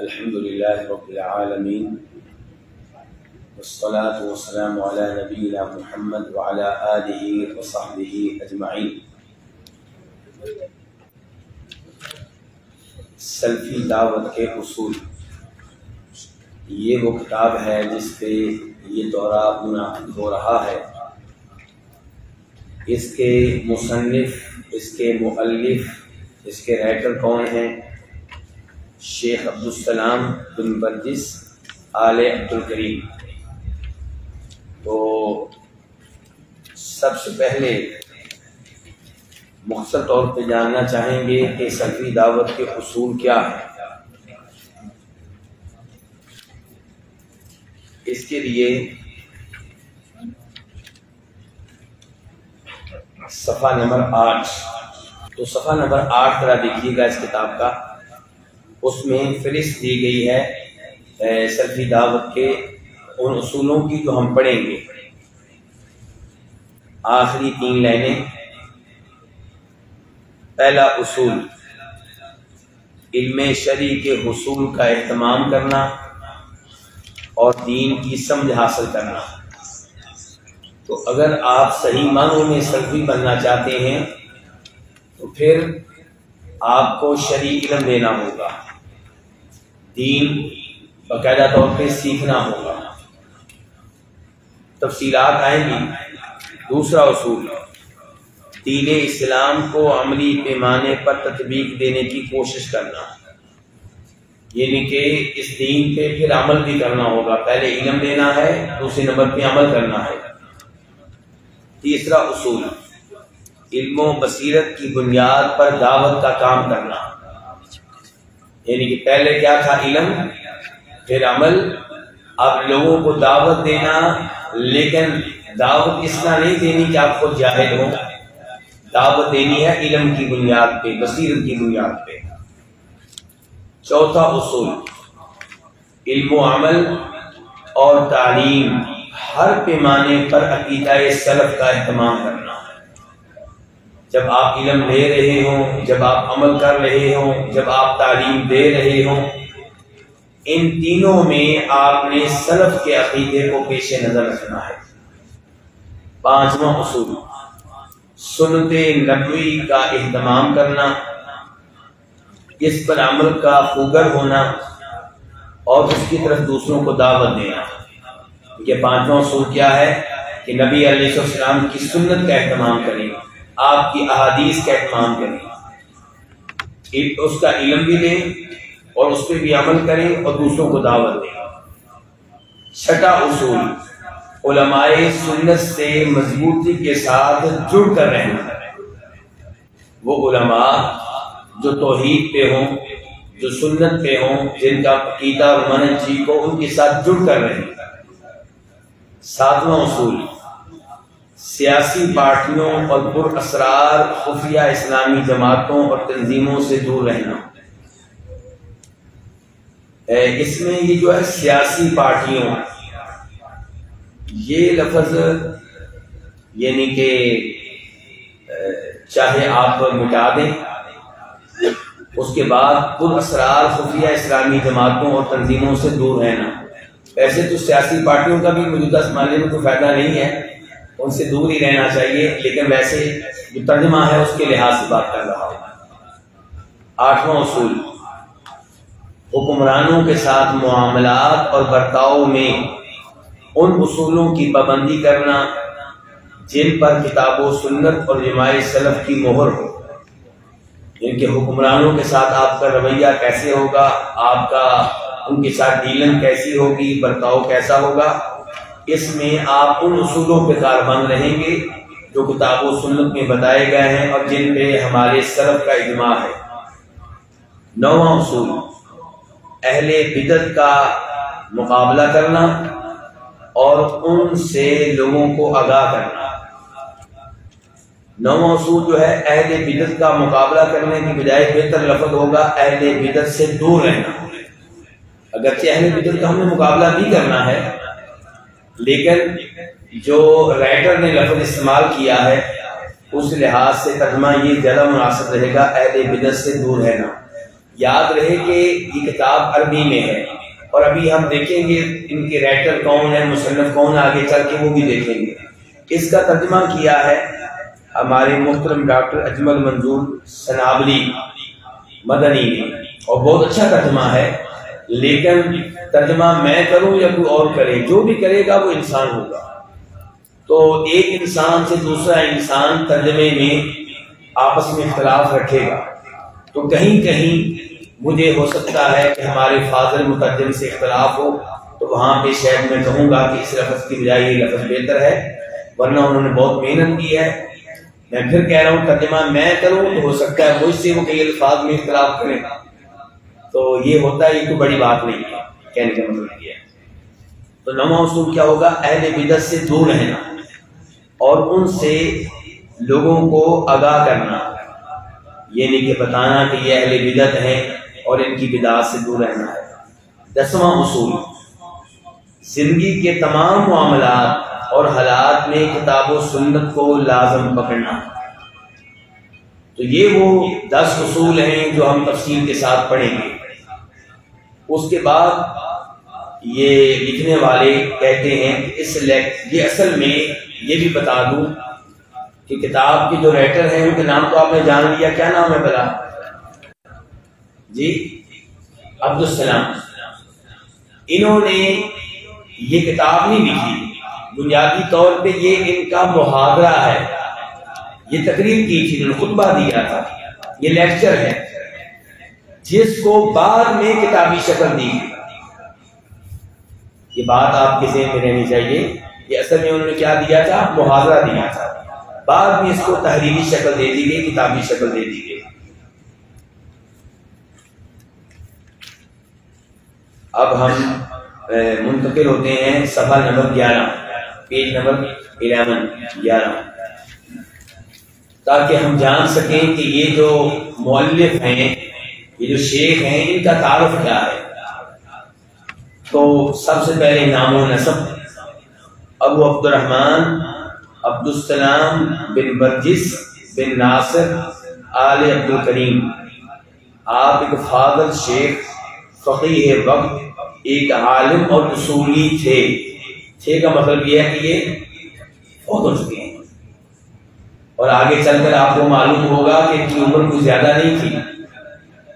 अल्हम्दुलिल्लाहि रब्बिल आलमीन वस्सलातु वस्सलामु अला नबीना मुहम्मद व अला आलिहि व सहबिहि अजमाइन दावत के उसूल ये वो किताब है जिस पे ये दौरा मुनाफिक हो रहा है इसके मुसन्निफ इसके मुअल्लिफ इसके राइटर कौन हैं शेख अब्दुलसलाम बिन बर्जिस आले अब्दुल करीम। तो सबसे पहले मुख्तर तौर पे जानना चाहेंगे कि सल्फी दावत के असूल क्या है। इसके लिए सफ़ा नंबर आठ तो सफ़ा नंबर आठ तरह देखिएगा इस किताब का। उसमें फहरिस्त दी गई है सल्फी दावत के उन असूलों की जो हम पढ़ेंगे। आखिरी तीन लाइनें। पहला उसूल, इल्म शरी के हसूल का अहतमाम करना और दीन की समझ हासिल करना। तो अगर आप सही मानों में सल्फी बनना चाहते हैं तो फिर आपको शरी इलम देना होगा। दीन बाकायदा तौर पर सीखना होगा। तफसीलात आएँगी। दूसरा असूल दीन इस्लाम को अमली पैमाने पर तदबीक देने की कोशिश करना। यानी कि इस दीन पे फिर अमल भी करना होगा। पहले इलम देना है, दूसरे नंबर पे अमल करना है। तीसरा उसूल, इल्म बसीरत की बुनियाद पर दावत का काम करना। यानी कि पहले क्या था इलम? फिर अमल। अब लोगों को दावत देना, लेकिन दावत इसलिए नहीं देनी कि आप खुद ज़ाहिर हो। दावत देनी है इलम की बुनियाद पे, बसीरत की बुनियाद पे। चौथा उसूल, इल्म अमल और तालीम, हर पैमाने पर अकीदा सलफ का अहतमाम करना। जब आप इलम ले रहे हो, जब आप अमल कर रहे हो, जब आप तालीम दे रहे हो, इन तीनों में आपने सलफ के अकीदे को पेश नज़र रखना है। पांचवा असूल सुनते नबी का अहतमाम करना, इस पर अमल का खुगर होना, और उसकी तरफ़ दूसरों को दावत देना। ये पांचवा असूल क्या है? कि नबी अलैहिस्सलाम की सुन्नत का अहतमाम करें। आपकी अहादीस का एहतमाम करें। उसका इलम भी लें और उस पर भी अमल करें और दूसरों को दावत दें। छठा उसूल, उलमाए सुन्नत से मजबूती के साथ जुड़ कर रहना। वो उलमा जो तोहीद पे हों, जो सुन्नत पे हों, जिनका अकीदा और मन जी को उनके साथ जुड़ कर रहे। सातवां उसूल सियासी पार्टियों और पुरअसरार खुफिया इस्लामी जमातों और तंजीमों से दूर रहना। इसमें ये जो है सियासी पार्टियों, ये लफज, यानी कि चाहे आप मिटा दें, उसके बाद पुरअसरार खुफिया इस्लामी जमातों और तंजीमों से दूर रहना। वैसे तो सियासी पार्टियों का भी मौजूदा जमाने में कोई फ़ायदा नहीं है। उनसे दूर ही रहना चाहिए, लेकिन वैसे जो तर्जमा है उसके लिहाज से बात कर रहा हूँ आठवां उसूल, हुक्मरानों के साथ मामलात और बर्ताव में उन उसूलों की पाबंदी करना, जिन पर किताब सुन्नत और जमाए सलफ की मोहर हो इनके हुक्मरानों के साथ आपका रवैया कैसे होगा, आपका, उनके साथ डीलन कैसी होगी, बर्ताव कैसा होगा इसमें आप उन असूलों पे कारबंद रहेंगे, जो किताब सुन्नत में बताए गए हैं और जिन पे हमारे सरफ का इजमा है। नौवा असूल अहले बिदत का मुकाबला करना और उनसे लोगों को आगाह करना। नौवा असूल जो है, अहल बिदत का मुकाबला करने की बजाय बेहतर लफज होगा, अहल बिदत से दूर रहना। अगर अहले बिदत का हमें मुकाबला भी करना है लेकिन जो राइटर ने लफ्ज इस्तेमाल किया है, उस लिहाज से तर्जमा ये ज़्यादा मुनासिब रहेगा, अहल बिदत से दूर रहना। याद रहे कि ये किताब अरबी में है, और अभी हम देखेंगे इनके राइटर कौन है मुसनफ कौन आगे चल के वो भी देखेंगे। इसका तर्जमा किया है हमारे मुहतरम डॉक्टर अजमल मंजूर सनावली मदनी ने, और बहुत अच्छा तर्जमा है। लेकिन तर्जमा मैं करूँ या कोई और करे? जो भी करेगा वो इंसान होगा। तो एक इंसान से दूसरा इंसान तर्जमे में आपस में इख्तलाफ रखेगा। तो कहीं कहीं मुझे हो सकता है कि हमारे फाजल मुतरजम से इख्तलाफ हो तो वहाँ पे शायद मैं कहूँगा कि इस लफ्ज़ की बजाय ये लफ्ज़ बेहतर है, वरना उन्होंने बहुत मेहनत की है। मैं फिर कह रहा हूँ, तर्जमा मैं करूँ तो हो सकता है मुझसे वो कई अल्फाज में इख्तलाफ करें। तो ये होता है, ये कोई बड़ी बात नहीं है कहने का मतलब ये है। तो नमा उसूल क्या होगा? अहल बिदत से दूर रहना और उनसे लोगों को आगाह करना। ये नहीं कि बताना कि ये अहल बिदत है और इनकी बिदात से दूर रहना है। दसवां उसूल, ज़िंदगी के तमाम मामला और हालात में किताब सुन्नत को लाजम पकड़ना। तो ये वो दस उसूल हैं जो हम तफसील के साथ पढ़ेंगे। उसके बाद ये लिखने वाले कहते हैं इस ये असल में ये भी बता दूँ कि किताब के जो राइटर हैं, उनके नाम तो आपने जान लिया, क्या नाम है बला जी, अब्दुल सलाम। इन्होंने ये किताब नहीं लिखी। बुनियादी तौर पे ये इनका मुहावरा है। ये तकरीर की थी, इन्होंने खुतबा दिया था। ये लेक्चर है। जिसको बाद में किताबी शक्ल दी। ये बात आपके जहन में रहनी चाहिए। ये असल में उन्होंने क्या दिया था? मुहावरा दिया था। बाद में इसको तहरीरी शक्ल दे दी गई, किताबी शक्ल दे दी गई। अब हम मुंतकिल होते हैं सफ़ा नंबर ग्यारह, पेज नंबर इलेवन, ग्यारह। ताकि हम जान सकें कि ये जो मौलफ हैं ये जो शेख हैं, इनका तारुफ क्या है? तो सबसे पहले नामो नसब। Abu Abdulrahman Abdulsalam bin Burjis bin Nasir, Al Abdul Karim. आप एक फादर शेख, फ़कीह वक्त, एक आलिम और उसूली थे। थे का मतलब यह है कि ये बहुत हो चुके हैं। और आगे चलकर आपको मालूम होगा कि इनकी उम्र कुछ ज़्यादा नहीं थी।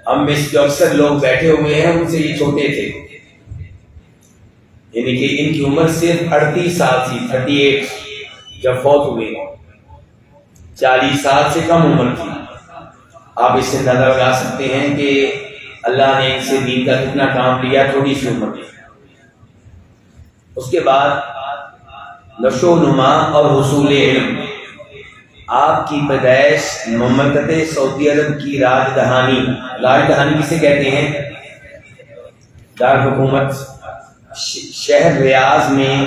हम में जो अक्सर लोग बैठे हुए हैं, उनसे ये छोटे थे। यानी कि इनकी उम्र सिर्फ़ अड़तीस साल थी थर्टी एट जब फौत हुए। चालीस साल से कम उम्र थी। आप इससे अंदाज़ा लगा सकते हैं कि अल्लाह ने इनसे दीन का कितना काम लिया थोड़ी सी उम्र में। उसके बाद नशो नुमा और हसूल इल्म आपकी पैदाइश ममलकत सऊदी अरब की राजधानी राजधानी किसे कहते हैं? दार हुकूमत शहर रियाज में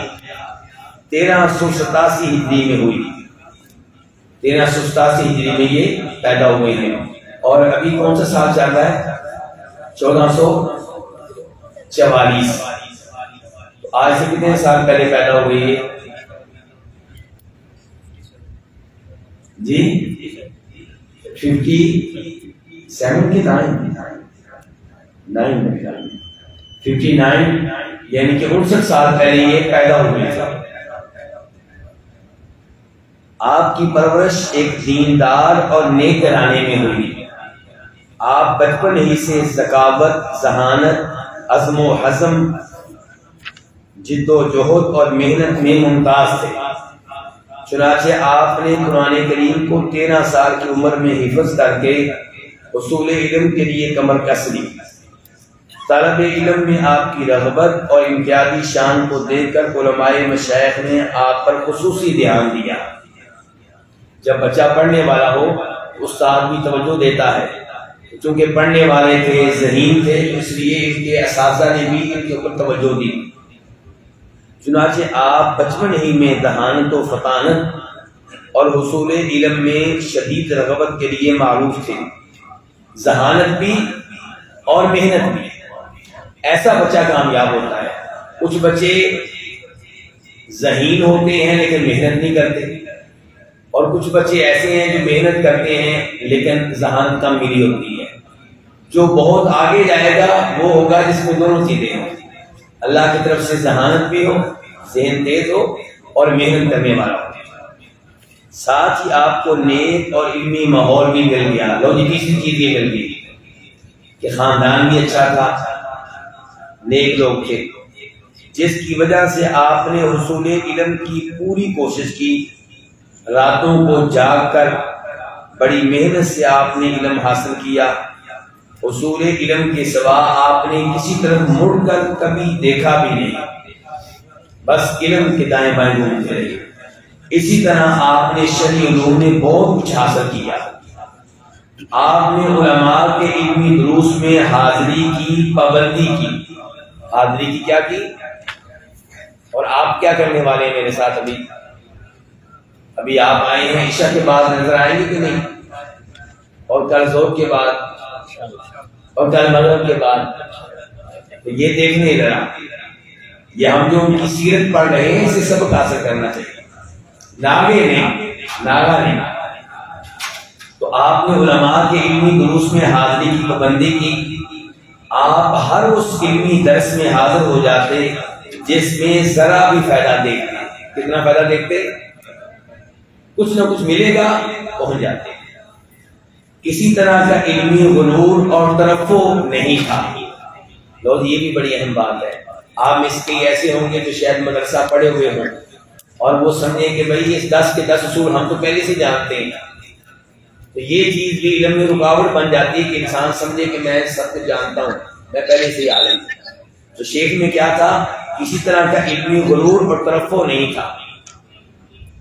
तेरह सौ सतासी हिजरी में हुई। तेरह सौ सतासी हिजरी में ये पैदा हुए हैं। और अभी कौन सा साल चल रहा है? चौदह सौ चवालीस। आज से कितने साल पहले पैदा हुए जी फिफ्टी सेवन के नाइन नाइन फिफ्टी नाइन यानी कि उनसठ साल पहले ये पैदा हुए था आपकी परवरिश एक दीनदार और नेक घराने में हुई आप बचपन ही से जकावत जहानत अजमो हजम जिद्दोजहद और मेहनत में मुमताज़ थे चुनाचे आपने कुरान करीम को तेरह साल की उम्र में हिफज करके उसूल इलम के लिए कमर कस ली। तलब इलम में आपकी रगबत और इम्तियाजी शान को देखकर मशाइ ने आप पर खसूसी ध्यान दिया। जब बच्चा पढ़ने वाला हो, उस्ताद भी तवज्जो देता है। क्योंकि पढ़ने वाले थे, जहीन थे, इसलिए इनके इस ने भी इनके ऊपर तवज्जो दी। चुनाचे आप बचपन ही में दहानत व फतानत और हसूल इलम में शदीद रगबत के लिए मारूफ थे। जहानत भी और मेहनत भी। ऐसा बच्चा कामयाब होता है। कुछ बच्चे जहीन होते हैं, लेकिन मेहनत नहीं करते। और कुछ बच्चे ऐसे हैं जो मेहनत करते हैं, लेकिन जहानत कम मिली होती है। जो बहुत आगे जाएगा, वो होगा जिसमें दोनों चीज़ें हो अल्लाह की तरफ़ से जहानत भी हो जहन तेज हो और मेहनत करने वाला हो। साथ ही आपको नेक और इल्मी माहौल भी मिल गया। लो तीसरी चीज़ ये मिल गई कि खानदान भी अच्छा था, नेक लोग थे, जिसकी वजह से आपने रसूल इलम की पूरी कोशिश की। रातों को जाग कर बड़ी मेहनत से आपने इलम हासिल किया उसूल इलम के सिवा आपने किसी तरफ़ मुड़कर कभी देखा भी नहीं। बस इलम के दाएँ बाएँ घूमते रहे। इसी तरह आपने शरी में बहुत कुछ हासिल किया। आपने के इल्मी दुरूस में हाजिरी की, पाबंदी की। हाजिरी की क्या की? और आप क्या करने वाले हैं मेरे साथ अभी? अभी आप आए हैं, ईशा के बाद नज़र आएँगे कि नहीं? और कल ज़ोर के बाद? और मगरब के बाद तो ये देखने जरा ये हम जो उनकी सीरत पढ़ रहे हैं, इसे सबक हासिल करना चाहिए। नागे ने, नागा ने। तो आपने उलमा के इल्मी दुरुस्त में हाजिरी की पाबंदी की। आप हर उस इल्मी दर्स में हाजिर हो जाते, जिसमें जरा भी फ़ायदा देखते। कितना फ़ायदा देखते? कुछ ना कुछ मिलेगा, पहुँच जाते। किसी तरह का इल्मी गरूर और तरफो नहीं था। लोग, ये भी बड़ी अहम बात है। आप से ऐसे होंगे जो शायद मदरसा पढ़े हुए हों। और वो समझे कि भाई, इस दस के दस असूल हम तो पहले से जानते हैं। तो ये चीज़ भी इलम में रुकावट बन जाती है कि इंसान समझे कि मैं सब कुछ जानता हूँ। मैं पहले से ही आलम। तो शेख में क्या था? किसी तरह का इल्मी गरूर और तरफो नहीं था।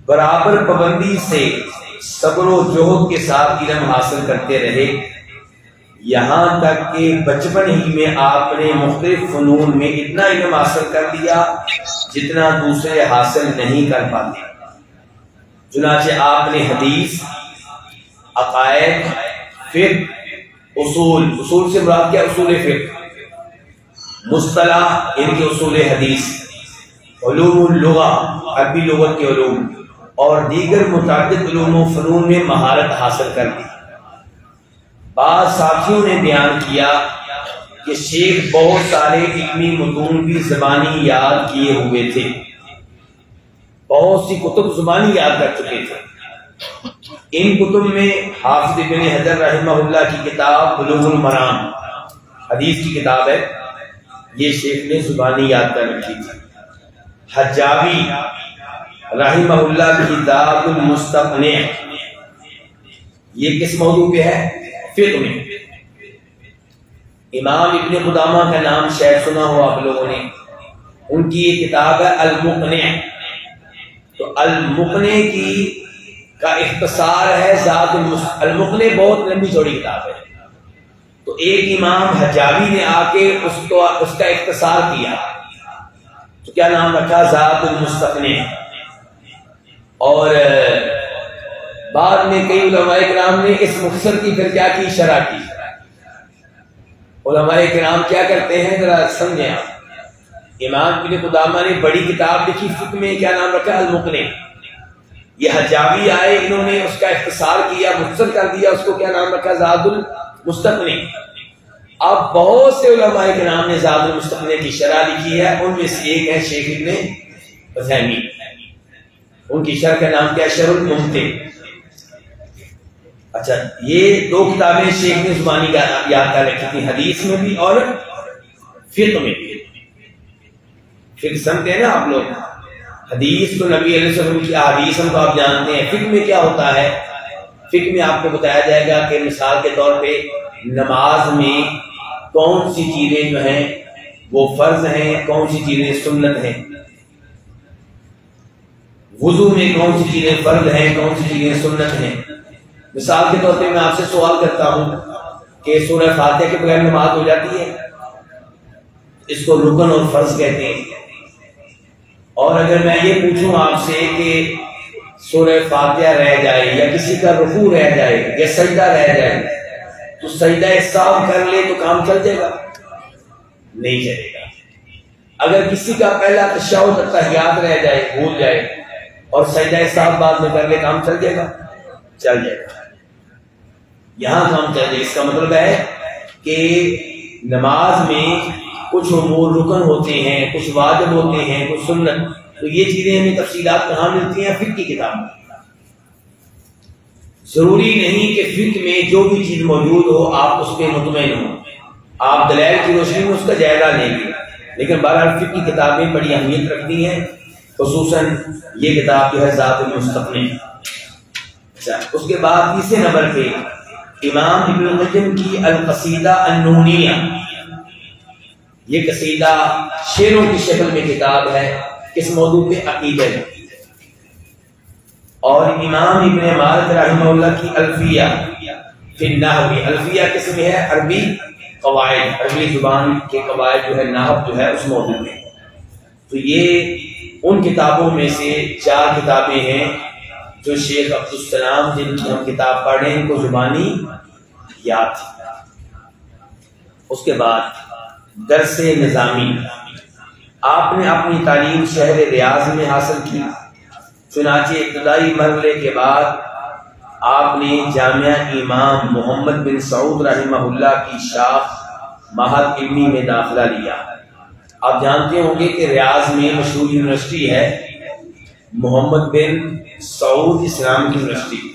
बराबर पाबंदी से सब्र जोहद के साथ इलम हासिल करते रहे। यहाँ तक कि बचपन ही में आपने मुख्तलिफ़ फनून में इतना इलम हासिल कर दिया जितना दूसरे हासिल नहीं कर पाते। चुनाचे आपने हदीस, अकायद फिर उसूल उसूल से मुराद क्या उसूल फिर मुस्तला, इनके उसूल हदीस। अरबी लगत के और दीगर मुतद फ़नून में महारत हासिल कर दी बाद साथियों ने बयान किया कि शेख बहुत सारे इलमी मतून भी जबानी याद किए हुए थे। बहुत सी कुतुब जुबानी याद कर चुके थे। इन कुतुब में हाफिज बिन हजर रहमल्ला की किताब बुलुगुल मराम, हदीस की किताब है। ये शेख ने जुबानी याद कर रखी थी। हजावी किताबुल मुस्तफने। ये किस मौजू पे है? फिर में। इमाम इब्ने खुदामा का नाम शायद सुना हो आप लोगों ने। उनकी ये किताब है अलमुकने। तो अलमुकने की का इख्तसार है अलमुकने बहुत लंबी चौड़ी किताब है। तो एक इमाम हजावी ने आके उसको, उसका इख्तसार किया। तो क्या नाम रखा? जातुल मुस्तफने। और बाद में कई कराम ने इस मुखसर की फिर क्या की? शरा की। कराम क्या करते हैं? जरा समझे आप। इमाम बिन खुदामा ने बड़ी किताब लिखी फिक में क्या नाम रखा? अलमुकने। ये हजावी आए, इन्होंने उसका इख्तसार किया, मुख्तर कर दिया, उसको क्या नाम रखा? जादुल मुस्तकने। अब बहुत से के नाम ने जादुल मुस्तकने की शरा लिखी है। उनमें से एक है शेख इब्ने उनकी शर का नाम क्या शरुल मुमते। अच्छा ये दो किताबें शेख ने जुबानी का याद कर रखी थी, हदीस में भी और फिक में भी। फिक समझते हैं ना आप लोग? हदीस तो नबी वसल्लम की हदीस हम तो आप जानते हैं। फिक में क्या होता है? फिक में आपको बताया जाएगा कि मिसाल के तौर पे नमाज़ में कौन सी चीज़ें जो हैं, वो फ़र्ज़ हैं, कौन सी चीज़ें सुन्नत हैं? वज़ू में कौन सी चीज़ें फर्द हैं, कौन सी चीज़ें सुन्नत हैं? मिसाल के तौर पे मैं आपसे सवाल करता हूँ कि सूरह फातिहा के बगैर नमाज़ हो जाती है। इसको रुकन और फ़र्ज़ कहते हैं। और अगर मैं ये पूछूँ आपसे कि सूरह फातिहा रह जाए या किसी का रुकू रह जाए या सजदा रह जाए तो सजदा साफ़ कर ले तो काम चल जाएगा? नहीं चलेगा। अगर किसी का पहला तशाउद याद रह जाए, भूल जाए और सजदा साफ़ बाद में कर ले काम चल जाएगा। चल जाएगा। यहाँ काम चल जाएगा इसका मतलब है कि नमाज़ में कुछ अमूर रुकन होते हैं, कुछ वाजब होते हैं, कुछ सुन्नत। तो ये चीज़ें हमें तफसीलात कहाँ मिलती हैं? फिक की किताब में। ज़रूरी नहीं कि फिक में जो भी चीज़ मौजूद हो, आप उस पर मुतमिन हो। आप दलैल की रोशनी में उसका जायजा लेंगे लेकिन बहरहाल फिक की किताबें बड़ी अहमियत रखती हैं। खसूस ये किताब जो है ज़ात मुस्तफ़ अच्छा उसके बाद तीसरे नंबर पे इमाम इब्न की अलकसीदा अन्नूनिया। ये कसीदा शेरों की शक्ल में किताब है, किस मौजू पे अकीदे और इमाम इब्न मालिक रहमहुल्लाह की अल्फिया फिर नाहवी। अल्फिया किसमें है? अरबी कवायद, अरबी ज़ुबान के कवायद जो है नाहब जो है, उस मौजू में। तो ये उन किताबों में से चार किताबें हैं जो शेख अब्दुलसलाम जिनकी हम किताब पढ़ रहे इनको जुबानी याद थी। उसके बाद दरस निज़ामी। आपने अपनी तालीम शहर रियाज में हासिल की। चुनाचे इब्तदाई मरले के बाद आपने जामिया इमाम मोहम्मद बिन सऊद रहमहुल्ला की शाख महद इल्मी में दाखिला लिया। आप जानते होंगे कि रियाज में मशहूर यूनिवर्सिटी है Muhammad bin Saud Islamic university,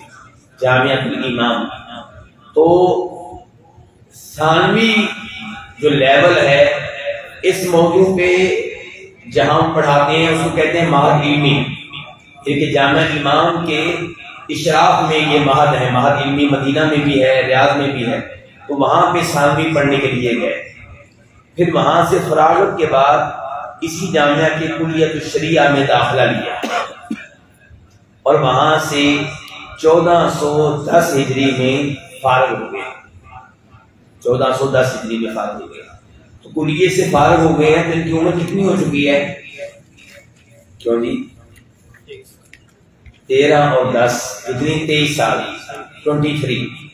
Jamia Imam. तो सानवी जो लेवल है, इस मौजू पे जहाँ पढ़ाते हैं, उसको कहते हैं महद इलमी। एक जामा इमाम के इशराफ में ये महद है। महद इल्मी मदीना में भी है, रियाज में भी है। तो वहाँ पे सानवी पढ़ने के लिए गए। फिर वहाँ से फरागत के बाद इसी जामिया के कुलियत शरिया में दाखिला लिया। और वहाँ से 1410 हिजरी में फारग हो गए। चौदह सौ दस हिजरी में फारग हो गया तो कुलिये से फारग हो गए हैं तो इनकी उम्र कितनी हो चुकी है? क्यों जी? तेरह और दस, इतनी तेईस साल ट्वेंटी थ्री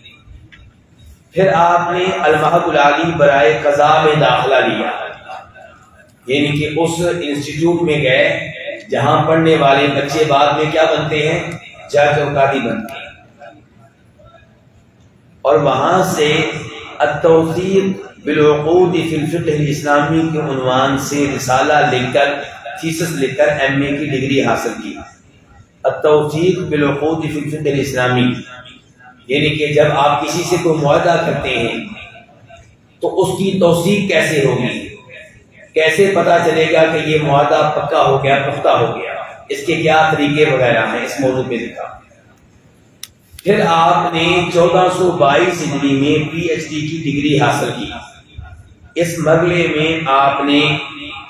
फिर आपने अलमहदुलाली बराए कजा में दाखिला लिया। यानी कि उस इंस्टीट्यूट में गए, जहाँ पढ़ने वाले बच्चे बाद में क्या बनते हैं? जज और कादी बनते हैं। और वहाँ से इस्लामी के उनवान से रिसाला लिखकर थीसिस लिखकर एम ए की डिग्री हासिल की। अतौसीक इस्लामी। यानी कि जब आप किसी से कोई मुआदा करते हैं तो उसकी तोसीक कैसे होगी? कैसे पता चलेगा कि ये मुआदा पक्का हो गया, पुख्ता हो गया? इसके क्या तरीके वगैरह हैं इस मौजू पे लिखा। फिर आपने 1422 हिजरी में पीएचडी की डिग्री हासिल की। इस मरले में आपने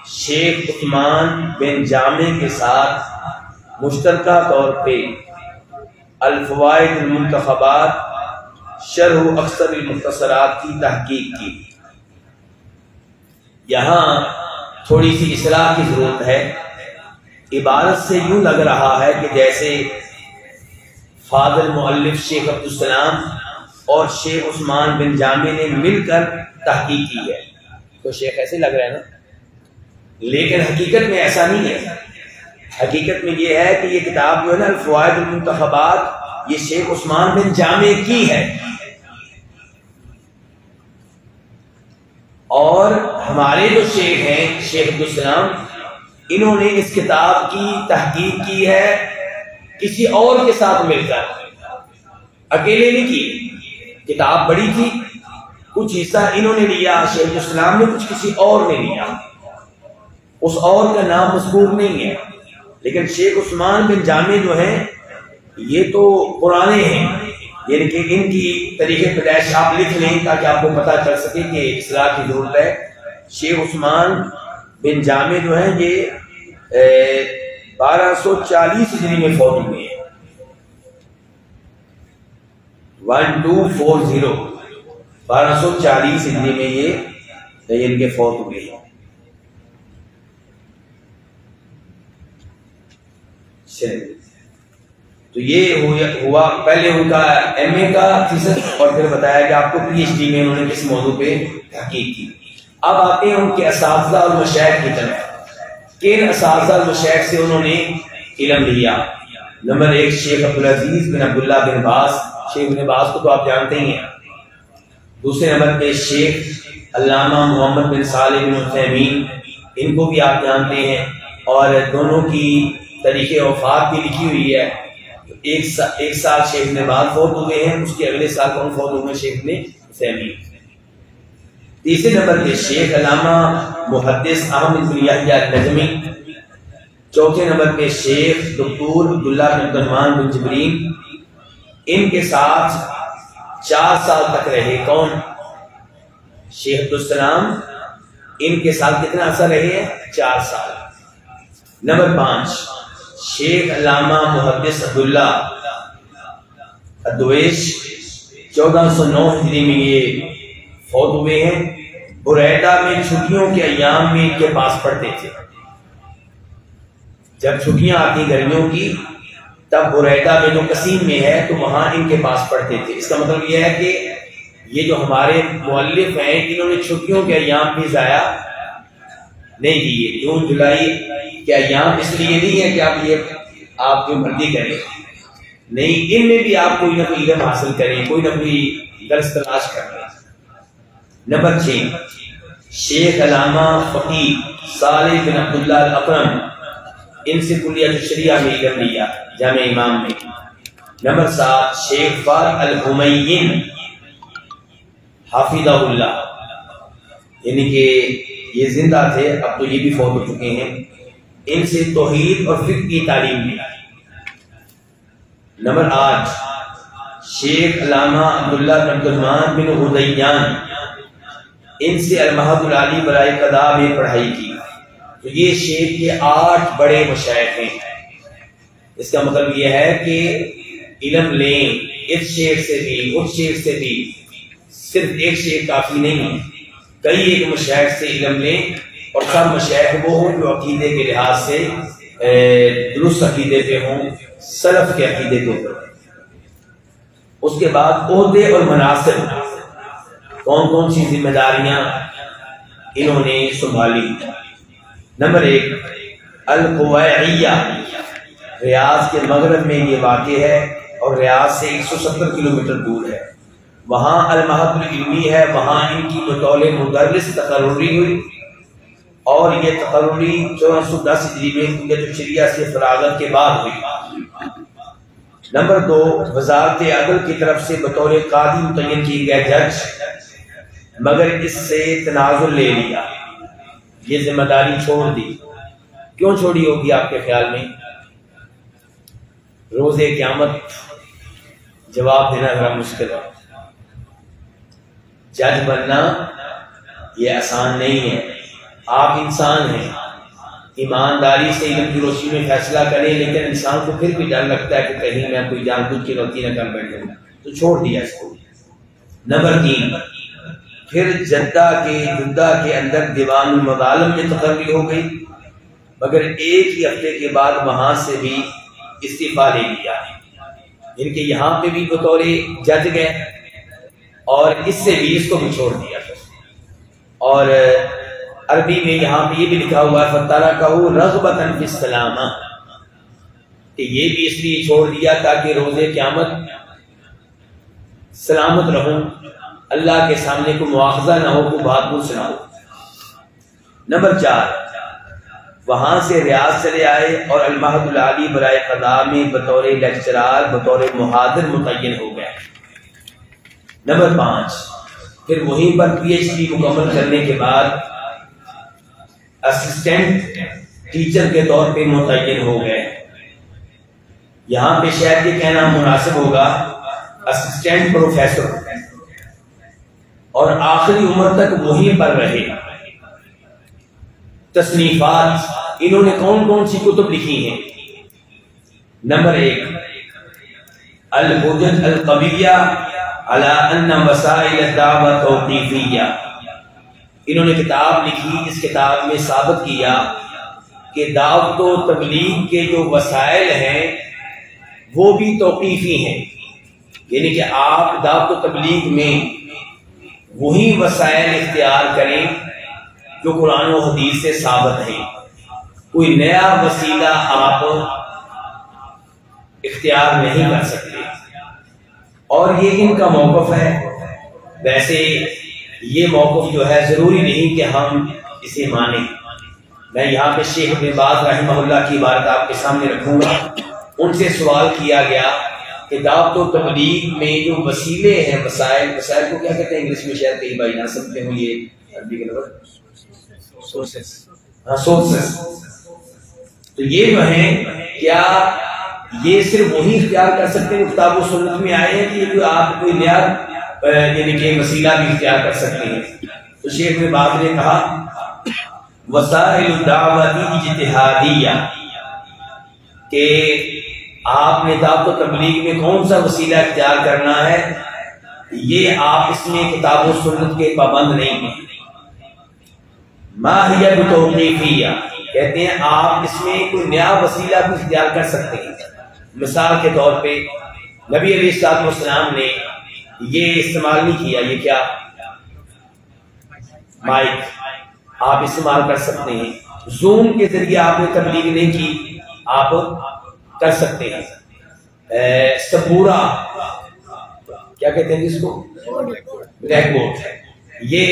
शेख उस्मान बिन जामे के साथ मुश्तरका तौर पे अल्फवाद मुंतबात शरह अक्सर मुख्तसरात की तहकीक की यहाँ थोड़ी सी इसलाह की ज़रूरत है इबारत से यूँ लग रहा है कि जैसे फादल मुअल्लिफ शेख अब्दुलसलाम और शेख उस्मान बिन जामे ने मिलकर तहकीक की है तो शेख ऐसे लग रहा है ना लेकिन हकीकत में ऐसा नहीं है हकीकत में यह है कि ये किताब जो है ना अल्फवादबात ये शेख उस्मान बिन जामे की है। और हमारे जो शेख हैं, शेख अब्दुलसलाम इन्होंने इस किताब की तहकीक की है, किसी और के साथ मिलकर। अकेले नहीं की, किताब बड़ी थी, कुछ हिस्सा इन्होंने लिया, शेख इस्लाम ने कुछ किसी और ने लिया। उस और का नाम मजबूर नहीं है। लेकिन शेख उस्मान बिन जामे जो है, ये तो पुराने हैं। यानी कि इनकी तरीके पैदाइश आप लिख लें ताकि आपको पता चल सके कि इसलाह की ज़रूरत है। शेख उस्मान बिन जामे जो है, ये बारह सौ चालीस हिजरी में फौत हुए हैं। वन टू फोर ज़ीरो, बारह सौ चालीस हिजरी में ये इनके फौत हुए हैं। तो ये हुआ, पहले उनका एमए का थीसिस और फिर बताया कि आपको पीएचडी में उन्होंने किस मौजू पे तहकीक की। अब आते हैं उनके इस मशाइ की तरफ़। किन इस मशैक से उन्होंने इलम लिया? नंबर एक, शेख अब्दुल अज़ीज़ बिन अब्दुल्ला बिन बास। शेख बिन बास को तो आप जानते ही हैं। दूसरे नंबर पे शेख अल्लामा मोहम्मद बिन सालिम बिन उथैमीन। इनको भी आप जानते हैं। और दोनों की तरीके वफात भी लिखी हुई है। तो एक सा, एक साल शेख ने बाद फौत हो गए हैं उसके अगले साल कौन फौत गए शेख ने सैमी तीसरे नंबर पे शेख अलामा मुहदस अहमद चौथे नंबर पे Sheikh doctor Abdullah bin Abdulrahman bin Jibreen. इनके साथ चार साल तक रहे कौन? शेख अब्दुलसलाम। इनके साथ कितना असर रहे हैं? चार साल। नंबर पाँच शेख अलामा मुहदस अब्दुल्ला, अद्वैश, चौदह सौ नौ हिजरी में ये फौत हुए हैं। बुरैदा में छुट्टियों के अयाम में इनके पास पढ़ते थे। जब छुट्टियाँ आती गर्मियों की, तब बुरैदा में जो कसीम में है तो वहाँ इनके पास पढ़ते थे। इसका मतलब यह है कि ये जो हमारे मुअल्लिफ हैं, इन्होंने छुट्टियों के अयाम भी ज़ाया नहीं किए जून, जुलाई के अयाम इसलिए नहीं है कि आप ये, आप जो मर्ज़ी करें। नहीं, इनमें भी आप कोई ना कोई इलम हासिल करें, कोई ना कोई दर्ज तलाश कर। नंबर छह, शेख अलामा फकीर साले बिन अब्दुल्ला अकरम इनसे कुलिया में इलम लिया, जाम इमाम में। नंबर सात, शेख फार अल हुमैन हाफिजाउल्ला यानी कि ये ज़िंदा थे, अब तो ये भी फौत हो चुके हैं। इनसे तोहीद और फिक की तालीम ली नंबर आठ, शेख अलामा अब्दुल्ला अब्दुलमान बिन उदैयान इनसे अलमहदुल्ली बरए कदा में पढ़ाई की। तो ये शेख के आठ बड़े मशाइ हैं। इसका मतलब यह है कि इलम लें, इस शेख से भी, उस शेख से भी सिर्फ़ एक शेख काफ़ी नहीं है। कई एक मशाइ से इलम लें और सब मशाइ वो हों जो अकीदे के लिहाज से दुरुस्त अकीदे पे हों, सलफ के अकीदे के ऊपर। उसके बाद ओहदे और मुनासिब कौन कौन सी जिम्मेदारियाँ इन्होंने संभाली? नंबर एक अलकुवैया रियाज के मगरब में ये वाक़ है और रियाज से 170 किलोमीटर दूर है। वहाँ अलमहदुलमी है, वहाँ इनकी बतौल मुदरस तकर्री हुई। और ये तकर्री चौदह सौ दस में जो शरिया से फरागत के बाद हुई। नंबर दो, वजारत अदल की तरफ़ से बतौर कादी मुतन किए गए जज, मगर इससे तनाजुल ले लिया। ये ज़िम्मेदारी छोड़ दी। क्यों छोड़ी होगी आपके ख्याल में? रोज़े क्यामत, जवाब देना जरा मुश्किल है। जज बनना, ये आसान नहीं है। आप इंसान हैं। ईमानदारी से इलम की रोशनी में फैसला करें, लेकिन इंसान को फिर भी डर लगता है कि कहीं मैं कोई जानबूझ की गलती न कर बैठूँ। तो छोड़ दिया इसको। नंबर तीन, फिर जद्दा के जुद्दा के अंदर दीवान मदालम में तकर्री हो गई, मगर एक ही हफ़्ते के बाद वहाँ से भी इस्तीफा ले लिया। इनके यहाँ पे भी बतौर जज गए, और इससे भी इसको भी छोड़ दिया। और अरबी में यहाँ पे ये भी लिखा हुआ है फतारा कहू, रगबतन सलामा। कि ये भी इसलिए छोड़ दिया ताकि रोज़े क्यामत सलामत रहूँ, अल्लाह के सामने को मुआवजा ना हो को बात पूछ ना हो। नंबर चार, वहाँ से रियाज चले आए और अलमहदुल्ली बरए कदा में बतौर लेक्चरार, बतौर मुहादर मुतन हो गए। नंबर पाँच, फिर वहीं पर पीएचडी मुकम्मल करने के बाद असिस्टेंट टीचर के तौर पे मुतन हो गए। यहाँ पे शायद ये कहना मुनासिब होगा असिस्टेंट प्रोफेसर और आखिरी उम्र तक वहीं पर रहे। तसनीफात, इन्होंने कौन कौन सी कुतुब लिखी हैं? नंबर एक अल अल कबिया अला अन्ना वसाइल दावत इन्होंने किताब लिखी, इस किताब में साबित किया कि दावत तबलीग के जो वसाइल हैं, वो भी तोकीफ़ी हैं। यानी कि आप दावत तबलीग में वही वसाइल इख्तियार करें जो कुरान और हदीस से साबित हैं। कोई नया वसीला आप इख्तियार नहीं कर सकते। और ये इनका मौकफ है। वैसे ये मौकफ जो है ज़रूरी नहीं कि हम इसे माने। मैं यहाँ पे शेख बाज रहमल्ला की बात आपके सामने रखूँगा। उनसे सवाल किया गया कि दावत तो तबलीग में जो वसीले हैं वसाइल वसाइल को क्या कहते हैं इंग्लिश में शायद कई भाई ना समझते हो ये अरबी के लफ्ज? सोर्सेस हाँ सोर्सेस तो ये जो है क्या ये सिर्फ़ वही इख्तियार कर सकते हैं किताब सुन्नत में आए हैं कि आप कोई नया यानी कि वसीला भी इख्तियार कर सकते हैं। तो शेख ने बाद ने कहा वसाइल दावती इजतिहादिया के आपने दावत तबलीग में कौन सा वसीला इख्तियार करना है? ये आप इसमें किताब सुन्नत के पाबंद नहीं है। माहिया तोकीफिया, कहते हैं, आप इसमें कोई नया वसीला भी इख्तियार कर सकते हैं। मिसाल के तौर पे नबी अलैहिस्सलाम ने ये इस्तेमाल नहीं किया, ये क्या? माइक आप इस्तेमाल कर सकते हैं। जूम के ज़रिए आपने तबलीग नहीं की, आप कर सकते हैं। सबूरा। क्या कहते हैं जिसको ब्लैक बोर्ड ये